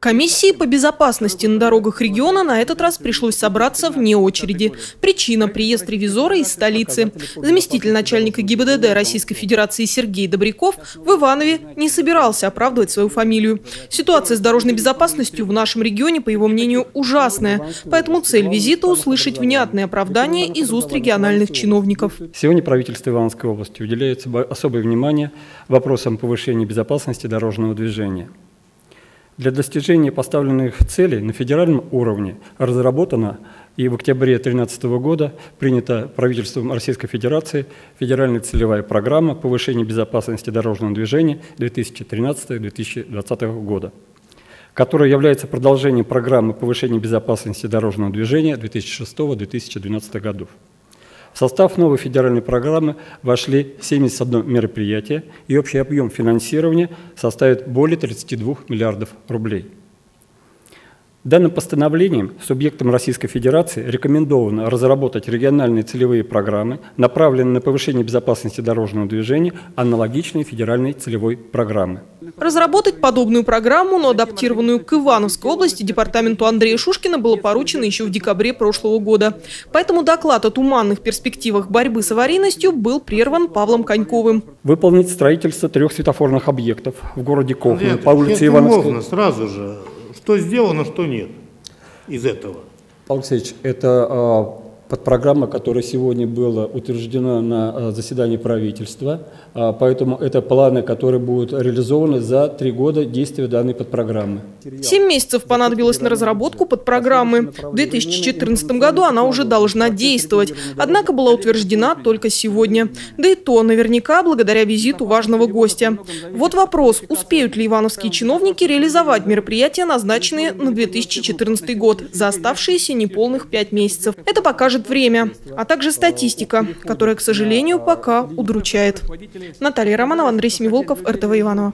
Комиссии по безопасности на дорогах региона на этот раз пришлось собраться вне очереди. Причина – приезд ревизора из столицы. Заместитель начальника ГИБДД Российской Федерации Сергей Добряков в Иванове не собирался оправдывать свою фамилию. Ситуация с дорожной безопасностью в нашем регионе, по его мнению, ужасная. Поэтому цель визита – услышать внятные оправдания из уст региональных чиновников. Сегодня правительство Ивановской области уделяет особое внимание вопросам повышения безопасности дорожного движения. Для достижения поставленных целей на федеральном уровне разработана и в октябре 2013 года принята правительством Российской Федерации федеральная целевая программа повышения безопасности дорожного движения 2013-2020 года, которая является продолжением программы повышения безопасности дорожного движения 2006-2012 годов. В состав новой федеральной программы вошли 71 мероприятие, и общий объем финансирования составит более 32 миллиардов рублей. Данным постановлением субъектам Российской Федерации рекомендовано разработать региональные целевые программы, направленные на повышение безопасности дорожного движения, аналогичные федеральной целевой программы. Разработать подобную программу, но адаптированную к Ивановской области, департаменту Андрея Шушкина было поручено еще в декабре прошлого года. Поэтому доклад о туманных перспективах борьбы с аварийностью был прерван Павлом Коньковым. Выполнить строительство трех светофорных объектов в городе Кохме по улице Ивановской. Можно сразу же что сделано, что нет из этого? Павел Алексеевич, это а, подпрограмма, которая сегодня была утверждена на а, заседании правительства, а, поэтому это планы, которые будут реализованы за три года действия данной подпрограммы. Семь месяцев понадобилось на разработку подпрограммы. В 2014 году она уже должна действовать, однако была утверждена только сегодня. Да и то наверняка благодаря визиту важного гостя. Вот вопрос, успеют ли ивановские чиновники реализовать мероприятия, назначенные на 2014 год, за оставшиеся неполных пять месяцев. Это покажет покажет время, а также статистика, которая, к сожалению, пока удручает. Наталья Романова, Андрей Семиволков, РТВ Иванова.